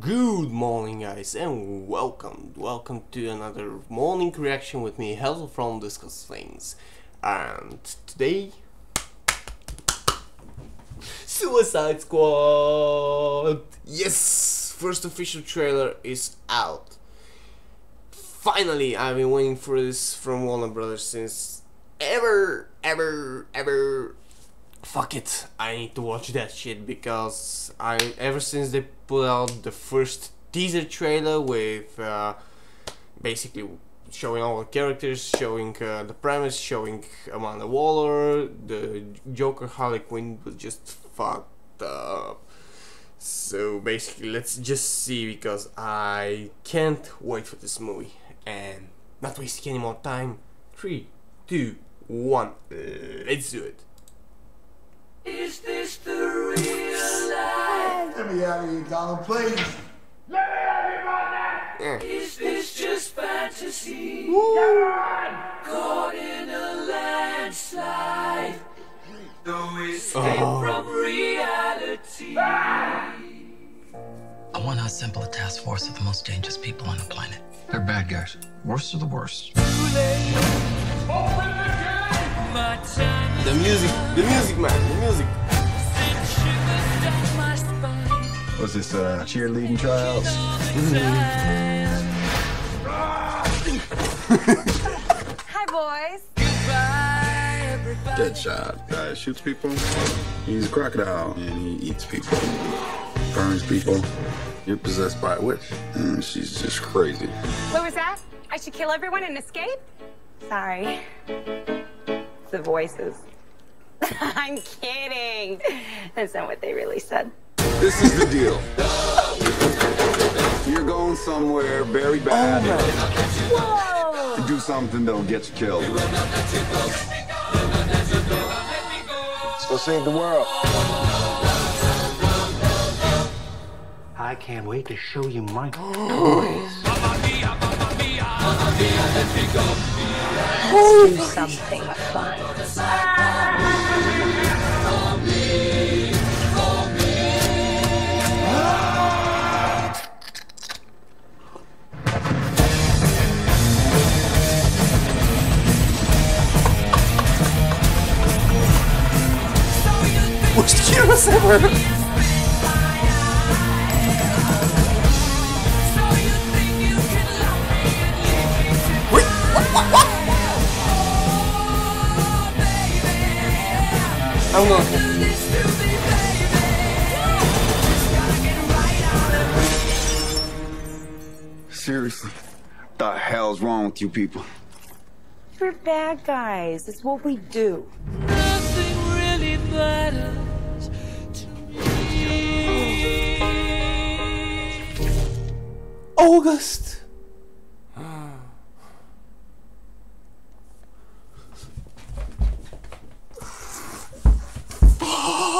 Good morning guys and welcome, welcome to another morning reaction with me Hazel from Discuss Things and today Suicide Squad! Yes! First official trailer is out. Finally, I've been waiting for this from Warner Brothers since ever, ever, ever fuck it i need to watch that shit because i ever since they put out the first teaser trailer with uh, basically showing all the characters showing uh, the premise showing amanda waller the joker harley quinn was just fucked up. So basically let's just see because i can't wait for this movie. And not wasting any more time. Three two one let's do it Is this the real life? Let me out of here, Donald, please. Let me out of here right now. Yeah. Is this just fantasy? Caught in a landslide. No escape Oh. from reality. I want to assemble a task force of the most dangerous people on the planet. They're bad guys. Worst of the worst. My time The music, the music, man, the music. sends shivers down my spine. Was this uh, cheerleading tryouts? Hi, boys. Goodbye, everybody. Deadshot uh, shoots people. He's a crocodile and he eats people, burns people. You're possessed by a witch, and she's just crazy. What was that? I should kill everyone and escape? Sorry. The voices. I'm kidding. That's not what they really said. This is the deal. You're going somewhere very bad oh. Whoa! to do something that'll get you killed. Let's go save the world. I can't wait to show you my toys. Do something fun. Worst heroes ever. I'm going. Seriously, the hell's wrong with you people? We're bad guys. It's what we do. Nothing really matters to me. August.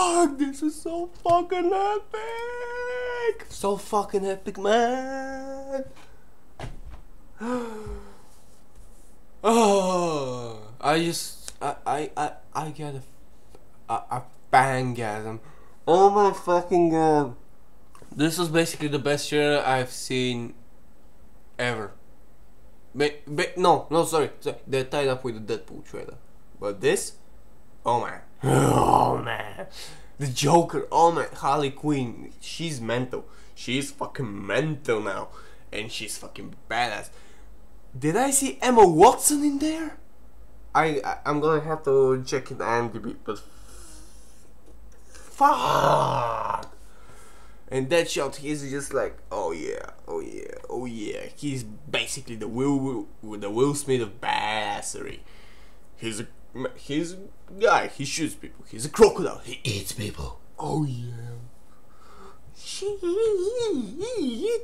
Fuck, this is so fucking epic. So fucking epic, man. Oh, I just, I, I, I, I get a, a, a fangasm. Oh my fucking god. This was basically the best trailer I've seen ever. But, but no, no, sorry, sorry. They're tied up with the Deadpool trailer. But this, oh man, oh man, the Joker, oh man, Harley Quinn, she's mental. She's fucking mental now, and she's fucking badass. Did I see Emma Watson in there? I, I I'm gonna have to check it IMDb, but fuck. And Deadshot, he's just like, oh yeah, oh yeah, oh yeah. He's basically the Will, Will the Will Smith of badassery. He's a he's a guy. He shoots people. He's a crocodile. He eats people. Oh yeah. Shit,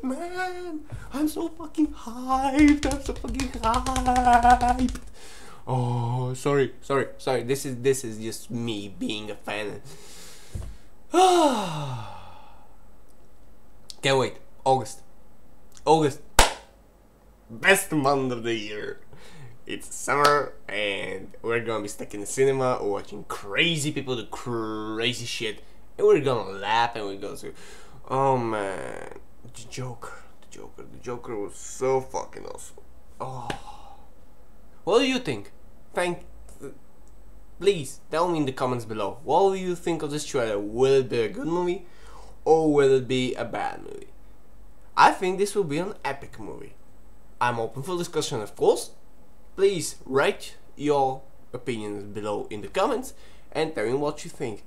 man. I'm so fucking hyped. I'm so fucking hyped. Oh, sorry, sorry, sorry. This is this is just me being a fan. Can't wait. August. August. Best month of the year. It's summer and we're gonna be stuck in the cinema watching crazy people do crazy shit. And we're gonna laugh and we're gonna say, oh man, the Joker, the Joker, the Joker was so fucking awesome. Oh, what do you think? Thank, please tell me in the comments below. What do you think of this trailer? Will it be a good movie, or will it be a bad movie? I think this will be an epic movie. I'm open for discussion, of course. Please write your opinions below in the comments and tell me what you think.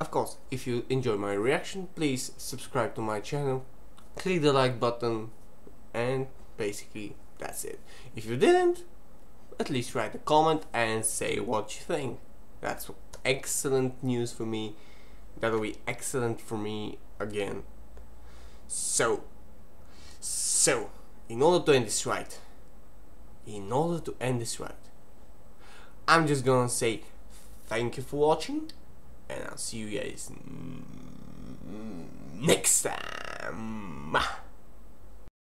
Of course, if you enjoy my reaction, please subscribe to my channel, click the like button, and basically that's it. If you didn't, at least write a comment and say what you think. That's excellent news for me. That'll be excellent for me again. So, so, in order to end this right, in order to end this right, I'm just gonna say thank you for watching, and I'll see you guys next time.